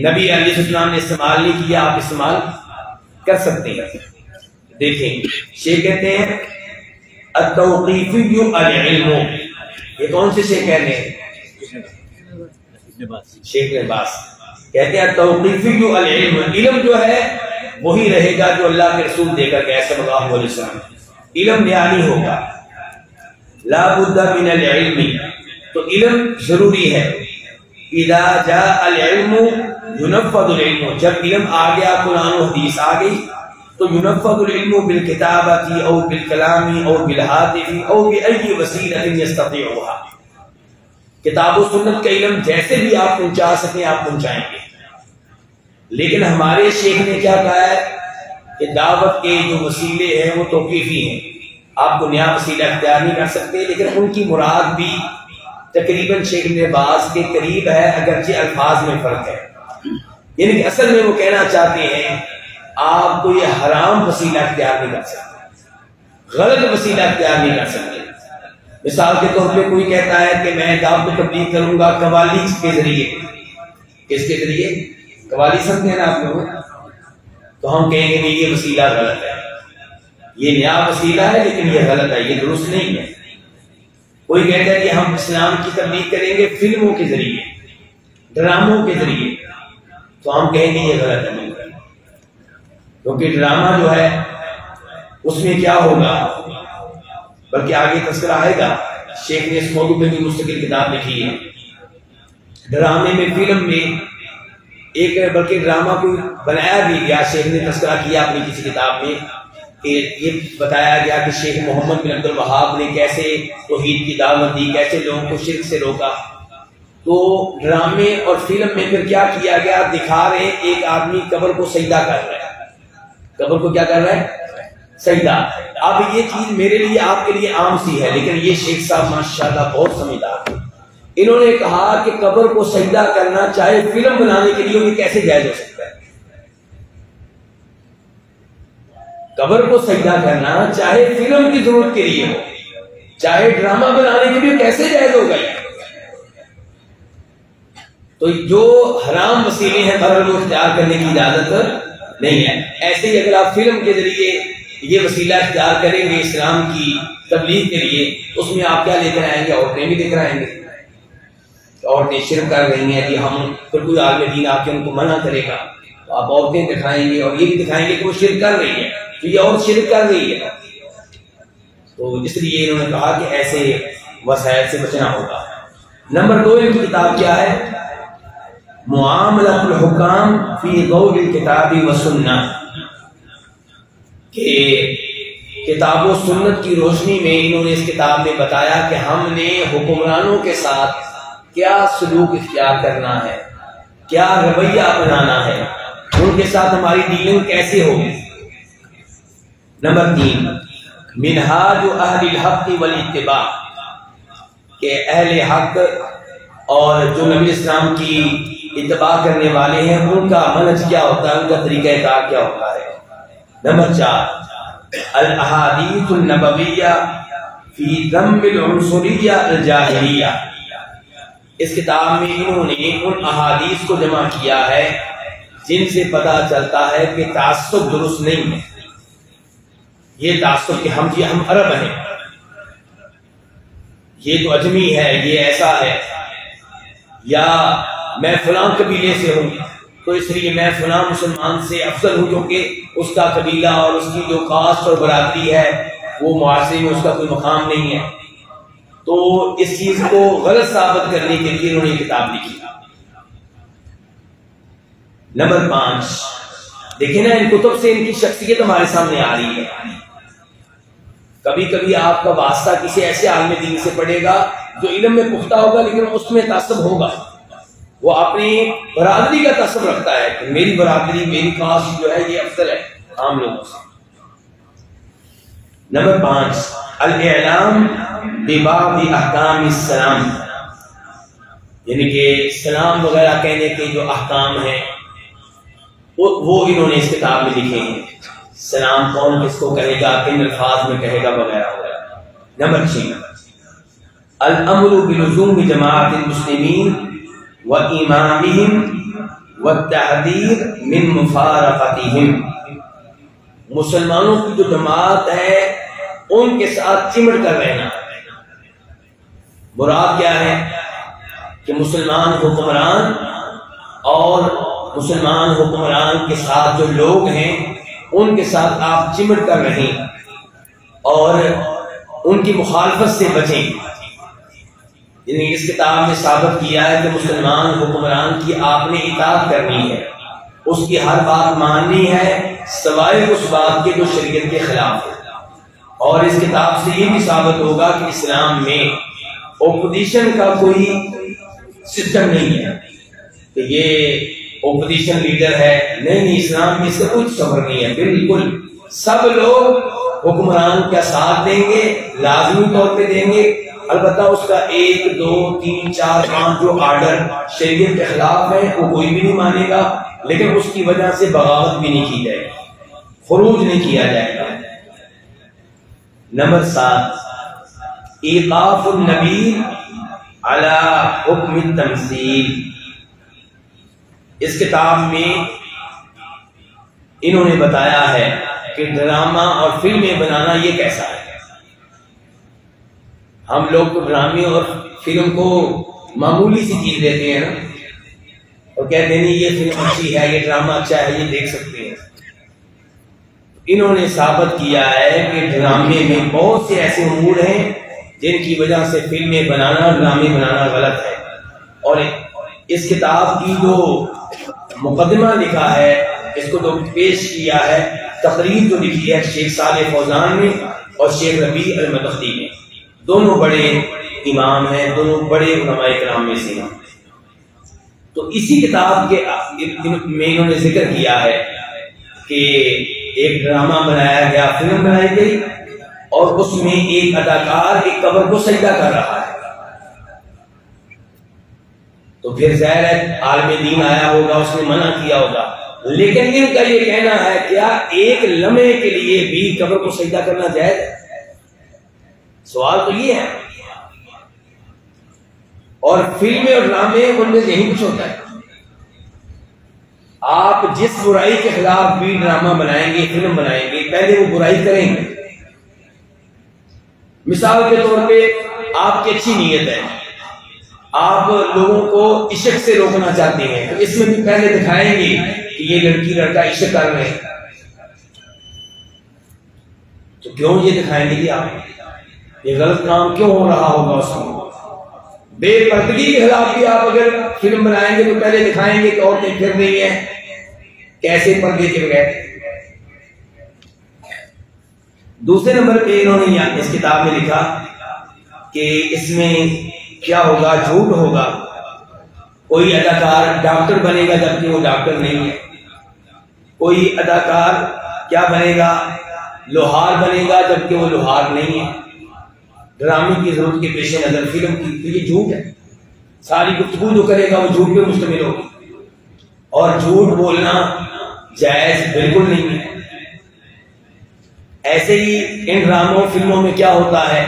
नबी अलैहिस्सलाम ने इस्तेमाल नहीं किया, आप इस्तेमाल कर सकते हैं। देखें, शेख कहते हैं ये कौन से शेख कह रहे हैं? शेख लिबास कहते हैं, तौकीफी जो इल्म जो है, वही रहेगा जो अल्लाह के रसूल देकर गए सल्लल्लाहु वसल्लम न्यानी होगा। लाबुद्दा मिन इल्मी तो इल्म ज़रूरी है। इदा जा अल इल्मु इल्मु जब इल्म आ गया कुरान और हदीस आ गई तो युनफदुल इल्मु बिल किताबती औ बिल कलामी औ बिल हातिफी औ बि वसीलतिन यस्ततीउहा। किताब सुन्नत का इलम जैसे भी आप पहुँचा सके, आप पहुंचाएँगे। लेकिन हमारे शेख ने क्या कहा है कि दावत के जो वसीले हैं, वो तोकीफी हैं। आपको नया वसीला अख्तियार नहीं कर सकते, लेकिन उनकी मुराद भी तकरीबन शेख नबाज के करीब है, अगरचे अल्फाज में फ़र्क है। यानी कि असल में वो कहना चाहते हैं आप कोई हराम वसीला अख्तियार नहीं कर सकते। गलत वसीला अख्तियार नहीं कर सकते। मिसाल के तौर पे कोई कहता है कि मैं दाव को तब्दील करूँगा कवाली के ज़रिए। किसके ज़रिए? कवाली समझे ना आप लोग तो हम कहेंगे नहीं ये वसीला गलत है। ये नया वसीला है, लेकिन ये गलत है, ये दुरुस्त नहीं है। कोई कहता है कि हम इस्लाम की तब्दील करेंगे फ़िल्मों के ज़रिए, ड्रामों के ज़रिए तो हम कहेंगे ये गलत है क्योंकि ड्रामा जो है, उसमें क्या होगा? बल्कि आगे तस्करा आएगा। शेख ने इस मौजूद पे भी मुस्तकिल किताब लिखी है। ड्रामे में, फ़िल्म में एक, बल्कि ड्रामा को बनाया भी गया। शेख ने तस्करा किया अपनी किसी किताब में कि ये बताया गया कि शेख मोहम्मद बिन अब्दुल वहाब ने कैसे तोहीद की दावत दी, कैसे लोगों को शिरक से रोका। तो ड्रामे और फ़िल्म में फिर क्या किया गया? दिखा रहे एक आदमी कब्र को सईदा कर रहा है। कब्र को क्या कर रहा है? सईदा अब ये चीज़ मेरे लिए, आपके लिए आम सी है, लेकिन ये शेख साहब माशाल्लाह बहुत समझदार थे। इन्होंने कहा कि कब्र को सजदा करना, चाहे फ़िल्म बनाने के लिए उन्हें कैसे जायज़ हो सकता है। कब्र को सजदा करना, चाहे फ़िल्म की ज़रूरत के लिए हो, चाहे ड्रामा बनाने के लिए कैसे जायज़ हो होगा तो जो हराम वसीले हैं बहर को इख्तियार करने की इजाज़त नहीं है। ऐसे ही अगर आप फ़िल्म के ज़रिए ये वसीला इख्तियार करेंगे इस्लाम की तबलीग के लिए उसमें आप क्या लेकर आएँगे? औरतें भी लेकर आएँगे। औरतें शिरक कर रही हैं कि हम, फिर कोई आगे दीन आके उनको मना करेगा तो आप औरतें दिखाएँगे और ये भी दिखाएँगे कि वो शिरक कर रही है तो ये और शिरक कर रही है। तो इसलिए इन्होंने कहा कि ऐसे वसायल से बचना होगा। नंबर दो इनकी किताब क्या है? मुआमलतुल हुकाम फ़ी गौल किताबी व सुन्ना कि किताब सुन्नत की रोशनी में इन्होंने इस किताब में बताया कि हमने हुक्मरानों के साथ क्या सलूक इख्तियार करना है, क्या रवैया अपनाना है, उनके साथ हमारी डीलिंग कैसे होगी? नंबर तीन, मिनहाज अहल हक वल इतबा के अहल हक और जो नबी इस्लाम की इतबा करने वाले हैं, उनका मनज क्या होता है, उनका तरीका क्या होता है? नंबर चार अल अहादीतुन नबविया फ़ी जाहिलिया इस किताब में इन्होंने उन अहादीस को जमा किया है, जिनसे पता चलता है कि तासुब दुरुस्त नहीं है। ये तासुब कि हम ये हम अरब हैं। ये तो अजमी है, ये ऐसा है। या मैं फलां कबीले से हूँ। तो इसलिए मैं फलां मुसलमान से अफसर हूँ क्योंकि उसका कबीला और उसकी जो कास्ट और बरादरी है, वो मुआरे में उसका कोई मकाम नहीं है। तो इस चीज़ को गलत साबित करने के लिए उन्होंने किताब लिखी। नंबर पाँच, देखिए ना, इन कुतुब से इनकी शख्सियत हमारे सामने आ रही है। कभी कभी आपका वास्ता किसी ऐसे आलम दीन से पड़ेगा, जो इलम में पुख्ता होगा, लेकिन उसमें तासब होगा। वो अपनी बरादरी का तसब रखता है कि मेरी बरादरी, मेरी कास्ट जो है, ये अफसल है, आम लोगों से। नंबर पाँच अलाम अहकाम सलाम यानी कि सलाम वगैरह कहने के जो अहकाम हैं, वो वो इन्होंने इस किताब में लिखे हैं। सलाम कौन किसको कहेगा, किन अल्फाज में कहेगा वगैरह वगैरह। नंबर छः अलअमर जमात मुस्लिमीन व इमामिहिम व तहदीर मिन मुफारफतिहिम मुसलमानों की जो जमात है उनके साथ चिमट कर रहना मुराद क्या है कि मुसलमान हुक्मरान और मुसलमान हुक्मरान के साथ जो लोग हैं उनके साथ आप चिमट कर रहें और उनकी मुखालफत से बचें यानी इस किताब में साबित किया है कि मुसलमान हुक्मरान की आपने इताद करनी है। उसकी हर बात माननी है सवाए उस बात के जो शरीयत के खिलाफ है। और इस किताब से ये भी साबित होगा कि इस्लाम में ओपोजिशन का कोई सिस्टम नहीं है। कि ये ओपोजिशन लीडर है। नहीं नहीं, इस्लाम में इसका कुछ सफ़र नहीं है। बिल्कुल सब लोग हुक्मरान का साथ देंगे, लाजमी तौर पे देंगे। अलबत् उसका एक, दो, तीन, चार, पाँच जो आर्डर शरीयत के खिलाफ है, वो कोई भी नहीं मानेगा। लेकिन उसकी वजह से बगावत भी नहीं की जाएगी। खरूज नहीं किया जाएगा। नंबर सात नबी अला हुक्म तमसील। इस किताब में इन्होंने बताया है कि ड्रामा और फ़िल्में बनाना ये कैसा है? हम लोग तो ड्रामे और फ़िल्म को मामूली सी चीज़ देते हैं ना। और कहते नहीं, ये फ़िल्म अच्छी है, ये ड्रामा अच्छा है, ये देख सकते हैं। इन्होंने साबित किया है कि ड्रामे में बहुत से ऐसे मूड हैं जिनकी वजह से फ़िल्में बनाना ड्रामे बनाना गलत है। और इस किताब की जो मुकदमा लिखा है, इसको जो पेश किया है तकरीर जो लिखी है शेख साल फौजान ने और शेख रबी अलमदी ने। दोनों बड़े इमाम हैं, दोनों बड़े कराम में से तो इसी किताब के में इन्होंने ज़िक्र किया है कि एक ड्रामा बनाया गया, फ़िल्म बनाई गई और उसमें एक अदाकार, एक कबर को सजदा कर रहा है। तो फिर जहर आलम दीन आया होगा, उसने मना किया होगा। लेकिन इनका ये कहना है, क्या एक लम्हे के लिए भी कबर को सजदा करना जायज़ सवाल तो ये है। और फ़िल्में और ड्रामे उनमें यही कुछ होता है। आप जिस बुराई के खिलाफ भी ड्रामा बनाएँगे, फ़िल्म बनाएँगे, पहले वो बुराई करेंगे। मिसाल के तौर पे, आपकी अच्छी नीयत है। आप लोगों को इशक से रोकना चाहते हैं तो इसमें भी पहले दिखाएँगे कि ये लड़की लड़का इशक कर रहे हैं। तो क्यों ये दिखाएँगे कि आप? ये गलत काम क्यों हो रहा होगा उसमें बेपर्दगी के खिलाफ भी आप अगर फ़िल्म बनाएँगे तो पहले दिखाएँगे कि औरतें फिर रही हैं। कैसे पर्दे के बगैर? दूसरे नंबर पे इन्होंने इस किताब में लिखा कि इसमें क्या होगा, झूठ होगा। कोई अदाकार डॉक्टर बनेगा जबकि वो डॉक्टर नहीं है। कोई अदाकार क्या बनेगा? लोहार बनेगा जबकि वो लोहार नहीं है। ड्रामे की ज़रूरत के पेश नज़र फ़िल्म की तो ये झूठ है। सारी गुफ्तगु जो करेगा वो झूठ पे मुश्तमिल होगी। और झूठ बोलना जायज़ बिल्कुल नहीं है। ऐसे ही इन ड्रामों, फ़िल्मों में क्या होता है?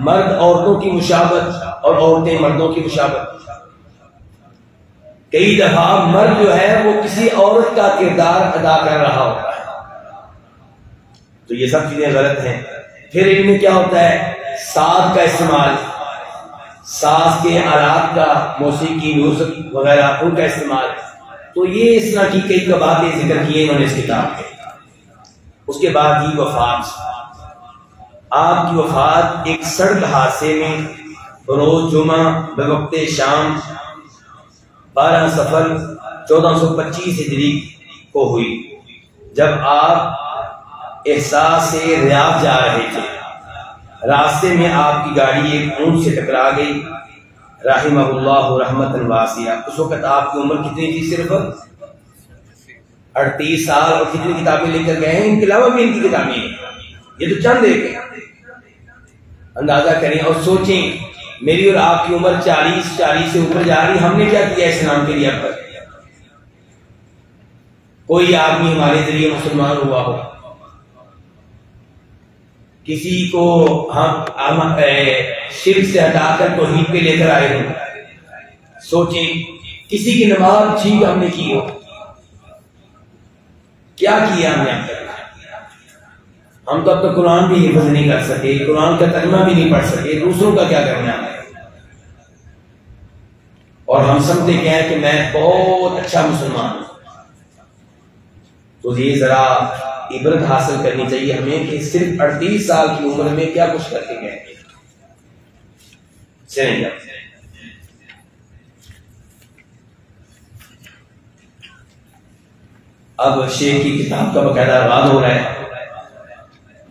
मर्द औरतों की मुशाबत और औरतें मर्दों की मुशाबत। कई दफ़ा मर्द जो है वो किसी औरत का किरदार अदा कर रहा होता है। तो ये सब चीज़ें गलत हैं। फिर इनमें क्या होता है? साथ का इस्तेमाल। सास के आलात का मौसीकी म्यूज़िक वगैरह, उनका इस्तेमाल। तो ये इस तरह की कई कबातें ज़िक्र किए इन्होंने इस किताब में। उसके बाद ही वफात। आपकी वफात एक सड़क हादसे में रोज जुमा बवक्त शाम बारह सफ़र चौदह सौ पच्चीस हिजरी को हुई। जब आप एहसास से रियाब जा रहे थे, रास्ते में आपकी गाड़ी एक ऊँट से टकरा गई। राहिम रहमत उस वक्त आपकी उम्र कितनी थी सिर्फ़? अड़तीस साल। और कितनी किताबें लेकर गए हैं? इनके अलावा भी इनकी किताबें ये तो चंद एक अंदाज़ा करें और सोचें मेरी और आपकी उम्र चालीस चालीस से ऊपर जा रही हमने क्या किया इस्लाम के लिए अब तक? कोई आदमी हमारे ज़रिए मुसलमान हुआ हो किसी को हम, हम शिर से हटाकर हीद पे लेकर आए हो सोचें किसी की नमाज़ ठीक हमने की हो क्या किया हमने अब तक? हम तो अब तक कुरान भी हिफज नहीं कर सके, कुरान का तर्जमा भी नहीं पढ़ सके, दूसरों का क्या करना है? और हम समझते क्या है कि मैं बहुत अच्छा मुसलमान हूँ। तो ये जरा इबरत हासिल करनी चाहिए हमें कि सिर्फ़ अड़तीस साल की उम्र में क्या कुछ करके गए। अब शेख की किताब का बकायदा आगाज़ हो रहा है।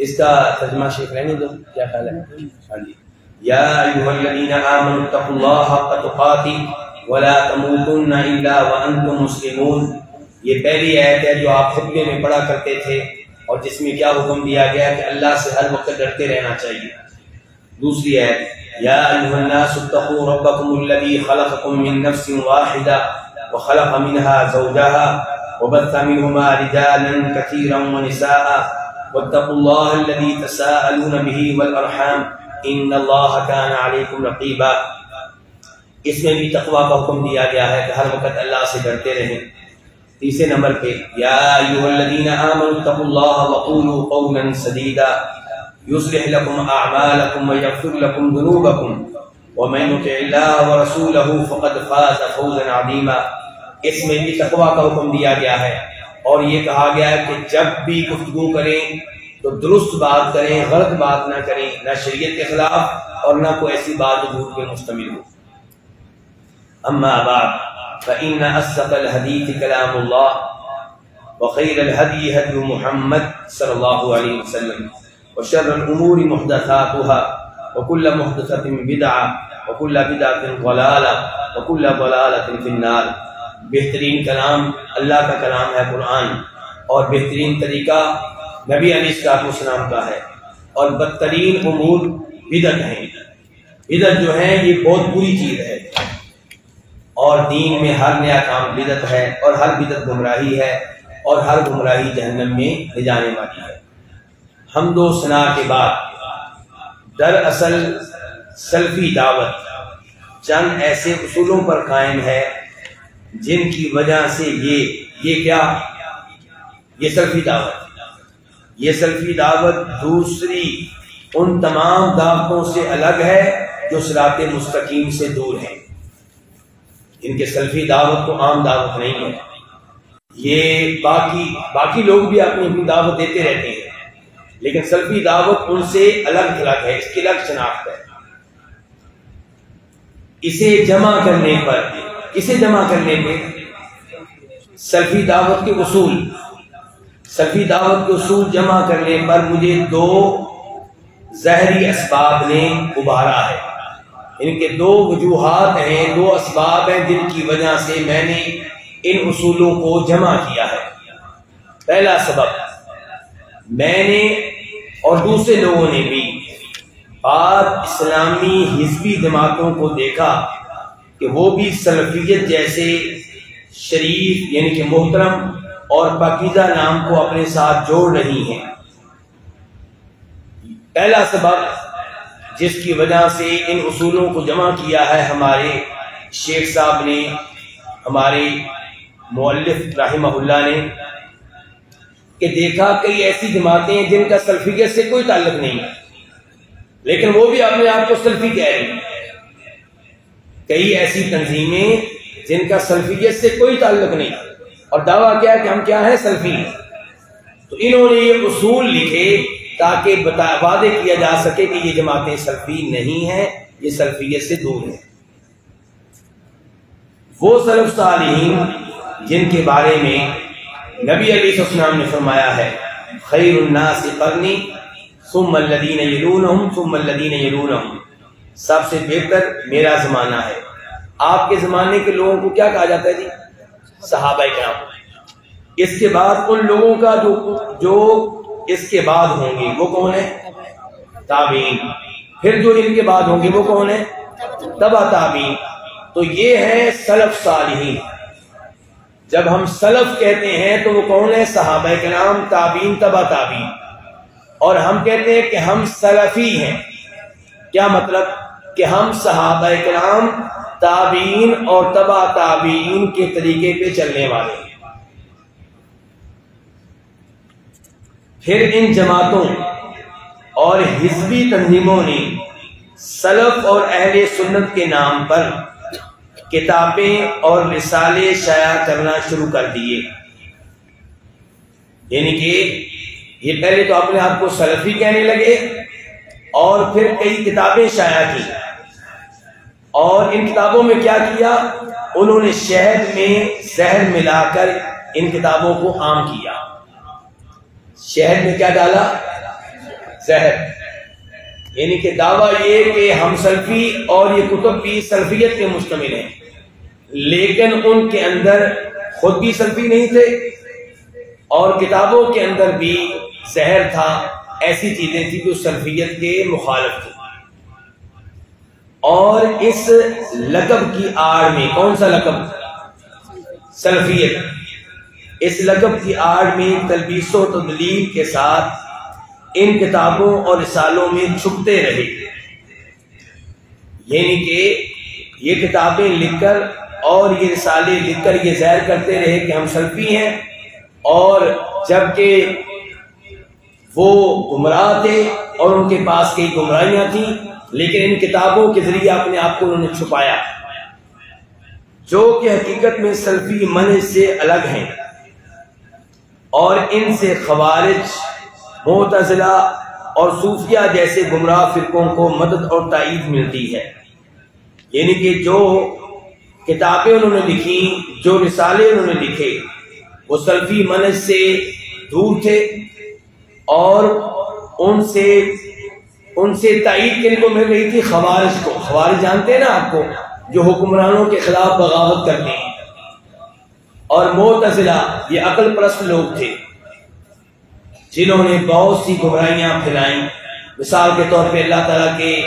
इसका तर्जुमा शेख रहने दो, क्या ख्याल है? हाँ जी। मुस्लिमून। ये पहली आयत है जो आप में पढ़ा करते थे और जिसमें क्या हुक्म दिया गया कि अल्लाह से हर वक्त डरते रहना चाहिए। दूसरी आयत निसाअ वत्तक़ुल्लाह अल्लज़ी तसाअलून बिही वल अरहम रकीबा इसमें भी तकवा का हुक्म दिया गया है कि हर वक्त अल्लाह से डरते रहें तीसरे नंबर पे अज़ीमा इसमें भी तकवा का हुक्म दिया गया है और ये कहा गया है कि जब भी गुफ्तगू करें तो दुरुस्त बात करें, गलत बात ना करें, ना शरीयत के खिलाफ और ना कोई ऐसी बात जो झूठ पे मुश्तमिल हो। अम्मा बाद फ़इन असक़ल हदीथ कलामुल्लाह, व खैर हदी हदी मुहम्मद बेहतरीन कलाम, अल्लाह का कलाम है कुरान। और बेहतरीन तरीका नबी अलीसलाम का है। और बदतरीन अमूर बिदत है। बिदत जो है, ये बहुत बुरी चीज़ है। और दीन में हर नया काम बिदत है, और हर बिदत गुमराही है, और हर गुमराही जहन्नम में ले जाने वाली है। हम दो सना के बाद दरअसल सल्फी दावत चंद ऐसे उसूलों पर कायम है जिनकी वजह से ये ये क्या? ये सल्फी दावत। ये सल्फी दावत दूसरी उन तमाम दावतों से अलग है जो सरात मुस्तकीम से दूर है। इनके सल्फी दावत को आम दावत नहीं है। ये बाकी बाकी लोग भी अपनी अपनी दावत देते रहते हैं। लेकिन सल्फी दावत उनसे अलग थलग है, इसकी अलग शनाख्त है। इसे जमा करने पर इसे जमा करने पे सल्फी दावत के उसूल सभी दावत के उसूल जमा करने पर मुझे दो जहरी इसबाब ने उबारा है। इनके दो वजूहत हैं, दो इसबाब हैं जिनकी वजह से मैंने इन उसूलों को जमा किया है। पहला सबब, मैंने और दूसरे लोगों ने भी बाद इस्लामी हिजबी जमातों को देखा कि वो भी सलफियत जैसे शरीफ, यानी कि मोहतरम और पाकिजा नाम को अपने साथ जोड़ रही हैं। पहला सबक जिसकी वजह से इन असूलों को जमा किया है हमारे शेख साहब ने, हमारे मौलफ राहिमहुल्ला ने, कि देखा कई ऐसी जमातें हैं जिनका सल्फियत से कोई ताल्लुक नहीं है, लेकिन वो भी अपने आप को सल्फी कह रही कई ऐसी तंजीमें जिनका सल्फियत से कोई ताल्लुक नहीं। और दावा क्या है कि हम क्या है? सल्फी। तो इन्होंने ये उसूल लिखे ताकि वादे किया जा सके कि ये जमातें सल्फी नहीं है, ये सल्फियत से दूर है। वो सलफ सालीन जिनके बारे में नबी अली सलाम ने फरमाया है, खैरन्नास करनी सुमल्लदीन यलूनहुम सुमल्लदीन यलूनहुम। सबसे बेहतर मेरा जमाना है। आपके जमाने के लोगों को क्या कहा जाता है जी? सहाबा कराम। इसके बाद उन लोगों का जो जो इसके बाद होंगे, वो कौन है? ताबीन। फिर जो इनके बाद होंगे, वो कौन है? तबा ताबीन। तो ये है सलफ सालिहीन। जब हम सलफ कहते हैं तो वो कौन है? सहाबा के नाम ताबीन, तबा ताबीन। और हम कहते हैं कि हम सलफी हैं। क्या मतलब? कि हम सहाबा के नाम ताबीन और तबा ताबीन के तरीके पे चलने वाले हैं। फिर इन जमातों और हिजबी तंजीमों ने सलफ और अहले सुन्नत के नाम पर किताबें और रिसाले शाया करना शुरू कर दिए। यानी कि ये पहले तो अपने आप को सलफी कहने लगे और फिर कई किताबें शाया की। और इन किताबों में क्या किया? उन्होंने शहद में जहर मिलाकर इन किताबों को आम किया। शहद में क्या डाला? जहर। यानी कि दावा ये कि हम सल्फी और ये कुतुब भी सल्फियत के मुश्तमिल हैं। लेकिन उनके अंदर खुद भी सल्फी नहीं थे और किताबों के अंदर भी जहर था। ऐसी चीज़ें थी जो सल्फियत के मुखालफ थी। और इस लकब की आड़ में, कौन सा लकब? सलफियत इस लकब की आड़ में तलबीसो तदलील के साथ इन किताबों और रिसालों में छुपते रहे। यानी कि ये किताबें लिखकर और ये रिसाले लिखकर ये जहर करते रहे कि हम सल्फी हैं और जबकि वो गुमराह थे और उनके पास कई गुमराहियाँ थी लेकिन इन किताबों के ज़रिए अपने आप को उन्होंने छुपाया। जो कि हकीकत में सल्फी मन से अलग हैं और इनसे खवारिज, मोतजिला और सूफिया जैसे गुमराह फिरकों को मदद और तइद मिलती है। यानी कि जो किताबें उन्होंने लिखी, जो रिसाले उन्होंने लिखे, वो सल्फी मन से दूर थे और उनसे उनसे तइद किन को मिल रही थी खवारिज को। खवारिज जानते हैं ना आपको? जो हुक्मरानों के खिलाफ बगावत करते हैं। और मोतजिला ये अकल परस्त लोग थे। जिन्होंने बहुत सी गुमराहियाँ फैलाई। मिसाल के तौर पे अल्लाह ताला के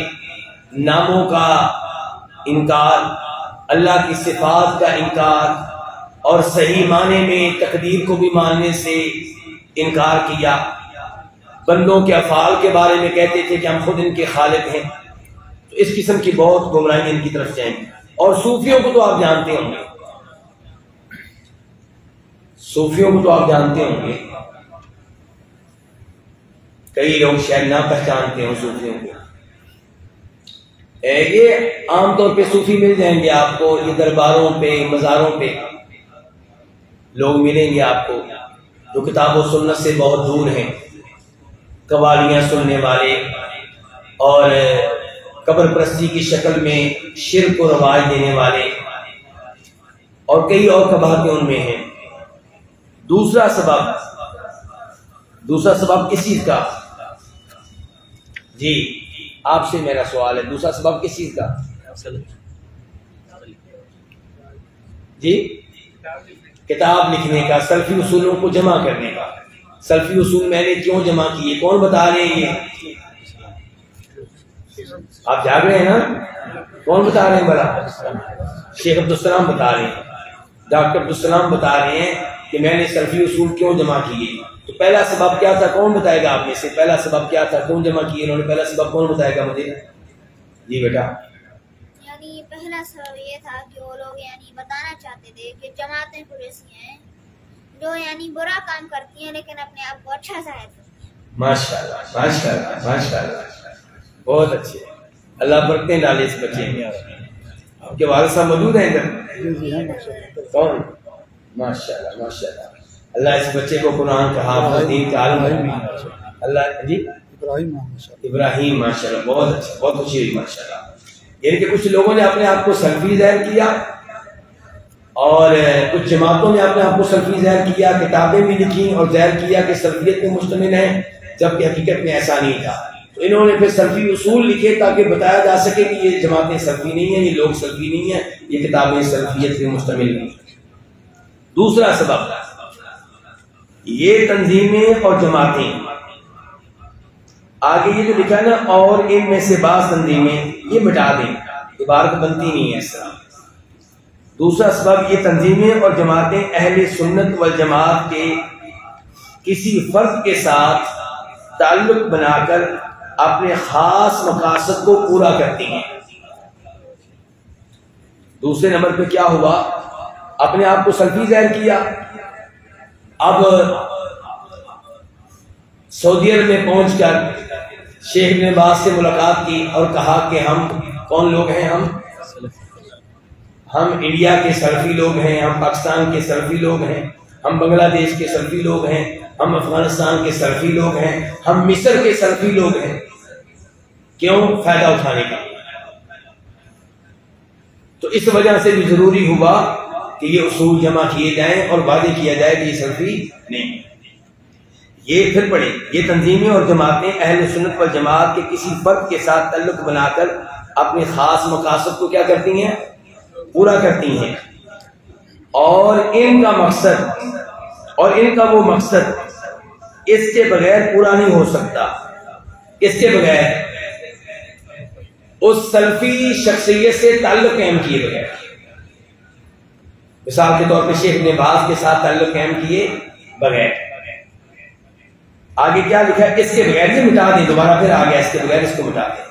नामों का इनकार, अल्लाह की सिफात का इनकार, और सही माने में तकदीर को भी मानने से इनकार किया। बंदों के अफाल के बारे में कहते थे कि हम खुद इनके खालिद हैं। तो इस किस्म की बहुत गुमराही इनकी तरफ़ जाएँगी और सूफियों को तो आप जानते होंगे। सूफियों को तो आप जानते होंगे। कई लोग शायद ना पहचानते हो सूफियों को। ये आमतौर पे सूफी मिल जाएँगे आपको, ये दरबारों पे, मज़ारों पे। लोग मिलेंगे आपको, जो किताबों सुन्नत से बहुत दूर हैं। कवालियाँ सुनने वाले और कब्र प्रस्ती की शक्ल में शिर को रवाज देने वाले और कई और कबातें उनमें हैं। दूसरा सबब दूसरा सबब किस चीज़ का? जी, आपसे मेरा सवाल है, दूसरा सबब किस चीज़ का? जी, किताब लिखने का, सल्फी उसूलों को जमा करने का। सल्फी उसूल मैंने क्यों जमा किए? कौन बता रहे हैं ये? आप जाग रहे हैं ना? कौन बता रहे हैं बड़ा? शेख अब्दुलसलाम बता रहे हैं। डॉक्टर अब्दुलसलाम बता रहे हैं कि मैंने सल्फी उसूल क्यों जमा किए? तो पहला सबब क्या था? कौन बताएगा आप में से? पहला सबब क्या था? कौन जमा किए उन्होंने पहला सबब कौन बताएगा मुझे? जी बेटा। यानी पहला सबब ये था कि वो लोग यानी बताना चाहते थे कि जमातें ऐसी हैं। जो यानी बुरा काम करती हैं लेकिन अपने आप को अच्छा ज़ाहिर करती हैं। माशाल्लाह माशाल्लाह माशाल्लाह। बहुत अच्छे अल्लाह बरकतें डाले इस बच्चे में आपके वाल साहब मौजूद हैं इधर? कौन? माशाल्लाह माशाल्लाह। अल्लाह इस बच्चे को कुरान का हाफिज दीन का आलम अल्लाह जी? इब्राहिम मोहम्मद इब्राहिम माशाल्लाह बहुत अच्छा बहुत खुशी हुई माशाल्लाह। यानी कि कुछ लोगों ने अपने आप को सल्फी ज़ाहिर किया और कुछ जमातों ने अपने आप को सल्फी जहर किया, किताबें भी लिखी और ज़ाहिर किया कि सल्फियत में मुश्तमिल है, जबकि हकीकत में ऐसा नहीं था। तो इन्होंने फिर सल्फी उसूल लिखे ताकि बताया जा सके कि ये जमातें सल्फी नहीं है, ये लोग सल्फी नहीं है, ये किताबें सल्फियत में मुश्तमिल नहीं दूसरा सबक ये तंजीमें और जमातें। आगे ये जो लिखा ना, और इनमें से बास तंजीमें, ये मिटा दें इबारत बनती नहीं है इस तरह। दूसरा सबब ये तंजीमें और जमातें अहले सुन्नत व जमात के किसी फर्द के साथ ताल्लुक बनाकर अपने खास मकासद को पूरा करती हैं। दूसरे नंबर पे क्या हुआ? अपने आप को सल्फी ज़ाहिर किया। अब सऊदी अरब में पहुंचकर शेख ने बात से मुलाकात की और कहा कि हम कौन लोग हैं हम? हम इंडिया के सल्फी लोग हैं, हम पाकिस्तान के सल्फी लोग हैं, हम बांग्लादेश के सल्फी लोग हैं, हम अफ़गानिस्तान के सल्फी लोग हैं, हम मिस्र के सल्फी लोग हैं। क्यों? फ़ायदा उठाने का। तो इस वजह से भी ज़रूरी हुआ कि ये उसूल जमा किए जाएँ और वादे किया जाए कि ये सल्फी नहीं ये फिर पढ़े, ये तंजीमें और जमातें अहल सुन्नत व जमात के किसी फर्द के साथ तल्लुक बनाकर अपने खास मकासद को क्या करती हैं? पूरा करती हैं। और इनका मकसद, और इनका वो मकसद, इसके बगैर पूरा नहीं हो सकता। इसके बगैर, उस सल्फी शख्सियत से ताल्लुक कायम किए बगैर। मिसाल के तौर पर शेख ने बाज के साथ ताल्लुक कायम किए बगैर। आगे क्या लिखा है? इसके बगैर ये मिटा दें। दोबारा फिर आ गया, इसके बगैर इसको मिटा दें।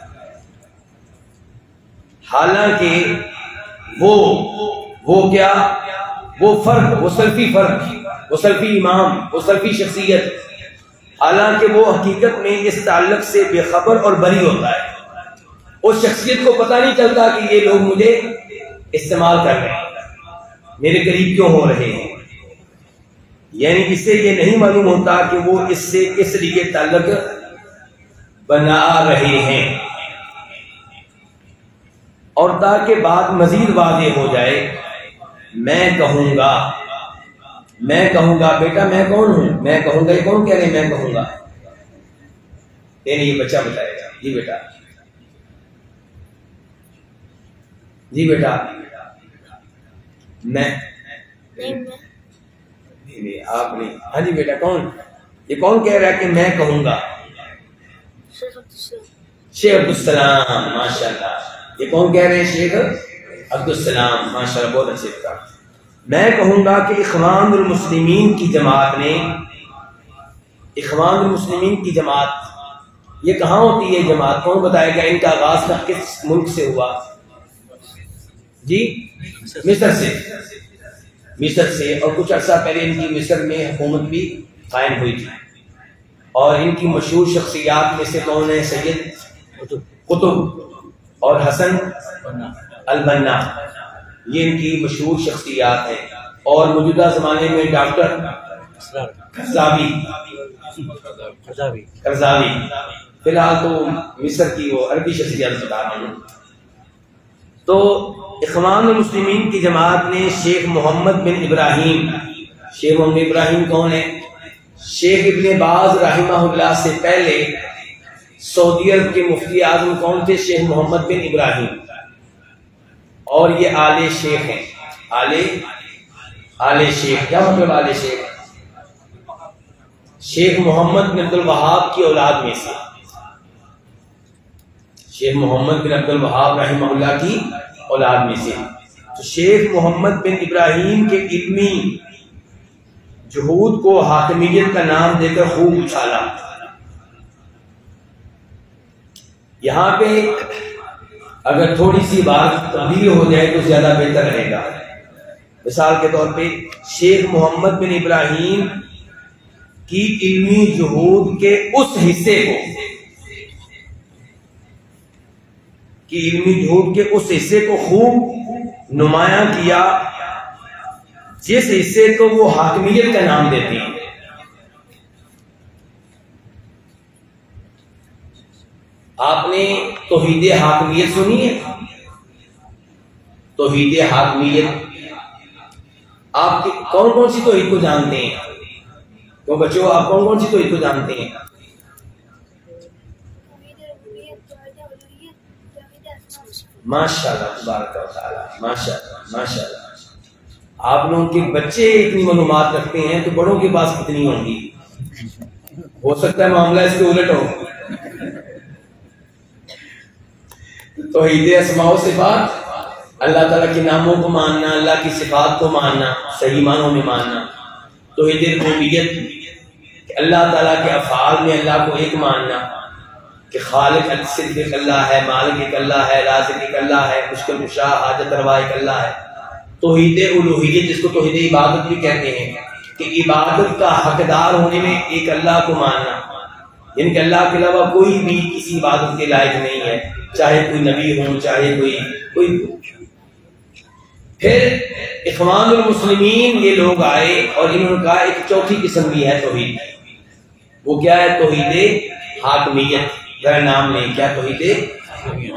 हालाँकि वो वो क्या? वो फ़र्क, वो सल्फी फ़र्क, वो सल्फी इमाम, वो सल्फी शख्सियत। हालाँकि वो हकीकत में इस ताल्लुक से बेखबर और बरी होता है। उस शख्सियत को पता नहीं चलता कि ये लोग मुझे इस्तेमाल कर रहे हैं। मेरे करीब क्यों हो रहे हैं? यानी इससे ये नहीं मालूम होता कि वो इससे किस लिए ताल्लुक बना रहे हैं। और ताकि बात मजीद वादे हो जाए मैं कहूँगा मैं कहूँगा बेटा मैं कौन हूँ? मैं कहूँगा ये कौन कह रहे मैं कहूँगा। ये बच्चा बताएगा। जी बेटा। जी बेटा। मैं। नहीं नहीं नहीं आप नहीं। हाँ जी बेटा कौन? ये कौन कह रहा है कि मैं कहूँगा? शेख अब्दुल माशाल्लाह। ये कौन कह रहे हैं शेख? अब्दुलसलाम माशाल्लाह बहुत अच्छे बता मैं कहूँगा कि इखवान मुस्लिमीन की जमात ने इखवान मुस्लिमीन की जमात ये कहाँ होती है जमात? कौन बताएगा? इनका आगाज़ का किस मुल्क से हुआ? जी? मिस्र से। मिस्र से और कुछ अर्सा पहले इनकी मिस्र में हुकूमत भी कायम हुई थी। और इनकी मशहूर शख्सियात में से कौन है? सैयद कुतुब। और हसन अलबन्ना। ये इनकी मशहूर शख्सियात हैं। और मौजूदा जमाने में डॉक्टर करजावी फ़िलहाल तो मिस्र की वो अरबी शख्सियात बता रहा हूँ तो इखवान मुस्लिमीन की जमात ने शेख मोहम्मद बिन इब्राहिम। शेख मोहम्मद इब्राहिम कौन है? शेख इबन बाज रहिमा से पहले सऊदी अरब के मुफ्ती आज़म कौन थे? शेख मोहम्मद बिन इब्राहिम। और ये आले शेख हैं। आले? आले शेख। क्या मतलब आले शेख? शेख मोहम्मद बिन अब्दुल वहाब की औलाद में से। शेख मोहम्मद बिन अब्दुल वहाब रहमल्ला की औलाद में से। तो शेख मोहम्मद बिन इब्राहिम के इल्मी जहूद को हाकमियत का नाम देकर खूब उछाला। यहाँ पे अगर थोड़ी सी बात तब्दील हो जाए तो ज़्यादा बेहतर रहेगा। मिसाल के तौर पे शेख मोहम्मद बिन इब्राहिम की इल्मी जहूद के उस हिस्से को, कि इल्मी जहूद के उस हिस्से को खूब नुमाया किया, जिस हिस्से को वो हाकमियत का नाम देती है। आपने तोहीद हाकमियत सुनी है? तोहीद हाकमियत। आप कौन कौन सी तोहीद को जानते हैं? तो बच्चों, आप कौन कौन सी तोहीद को जानते हैं? माशाल्लाह माशाल्लाह माशाल्लाह। आप लोगों के बच्चे इतनी मालूमात रखते हैं तो बड़ों के पास कितनी होंगी? हो सकता है मामला इसके उलट हो। तो ईद असमाओ सिफात अल्लाह ताला के नामों को मानना, अल्लाह की सिफात को मानना, सही मानों में मानना। तो ईद रबूबियत अल्लाह ताला के अफाल में अल्लाह को एक मानना, कि खालिक सिर्फ़ एक अल्लाह है, मालिक एक अल्लाह है, राजिक एक अल्लाह है, मुश्किल कुशा, हाजत रवा एक अल्लाह है। तोहीद उलूहियत, जिसको तोहद इबादत भी कहते हैं, कि इबादत का हकदार होने में एक अल्लाह को मानना। यानी कि अल्लाह के अलावा कोई भी किसी इबादत के लायक नहीं है, चाहे कोई नबी हो, चाहे कोई कोई फिर इखवान ये लोग आए और इन्होंने कहा, एक चौथी किस्म भी है तोहीद। वो क्या है? तोहीद हाकमियत। जरा नाम लें, क्या तोहीद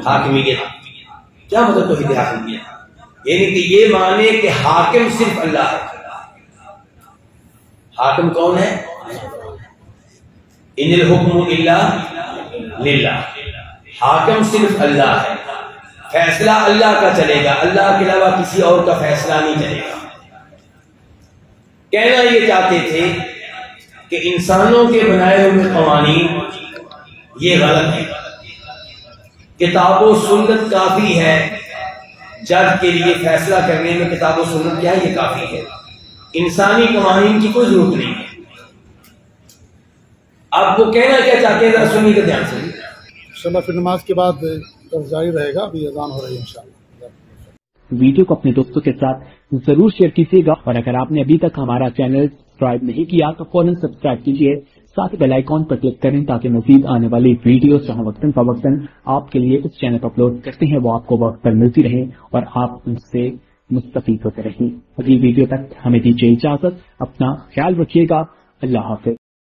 हाकमियत? क्या मतलब तोहीद हाकमियत? यानी कि ये माने कि हाकिम सिर्फ़ अल्लाह है। हाकिम कौन है? इनिल हुक्म इल्ला लिल्लाह हाकिम सिर्फ़ अल्लाह है। फैसला अल्लाह का चलेगा। अल्लाह के अलावा किसी और का फैसला नहीं चलेगा। कहना ये चाहते थे कि इंसानों के बनाए हुए कवानीन, ये गलत है। किताबों सुन्नत काफ़ी है। जज के लिए फैसला करने में किताबों सुन्नत क्या है ये काफ़ी है। इंसानी कवानीन की कोई ज़रूरत नहीं है। अब वो कहना क्या चाहते हैं सुनिए का ध्यान से। इंशाल्लाह फिर नमाज़ के बाद जारी रहेगा अभी अजान हो रही है इंशाल्लाह। वीडियो को अपने दोस्तों के साथ ज़रूर शेयर कीजिएगा और अगर आपने अभी तक हमारा चैनल सब्सक्राइब नहीं किया तो फ़ौरन सब्सक्राइब कीजिए। साथ ही बेल आइकॉन पर क्लिक करें ताकि मजीद आने वाली वीडियो जहाँ वक्तन फवक्तन आपके लिए इस चैनल पर अपलोड करते हैं वो आपको वक्त पर मिलती रहे और आप उनसे मुस्तफ़ होते रहें। अगली वीडियो तक हमें दीजिए इजाज़त अपना ख्याल रखिएगा। अल्लाह हाफिज।